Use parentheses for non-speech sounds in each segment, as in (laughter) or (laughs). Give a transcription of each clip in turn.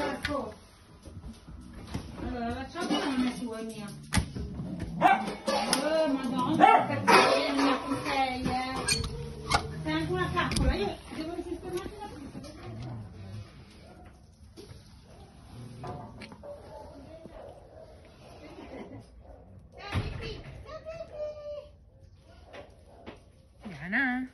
Marco. Allora, la ciotola non è sua, è mia. Oh, madonna, che carina che sei, eh. Sei anche una caccola, io devo sistemarti la pizza. Diana?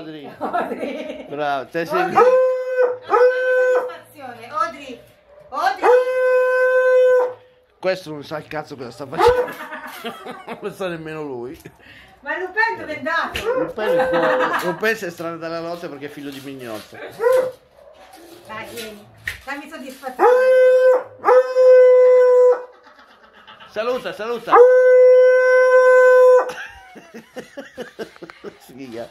Odri. (laughs) Odri. Bravo, te sei... Odri. Soddisfazione. Odri. Odri. Questo non sa il cazzo cosa sta facendo. (laughs) non sa nemmeno lui. Ma Lupin dove è andato? Lupin è fuori. Lupin si è strano dalla notte perché è figlio di mignotto. Dai, vieni. Dammi soddisfazione. Saluta, saluta. (laughs) Sfiga.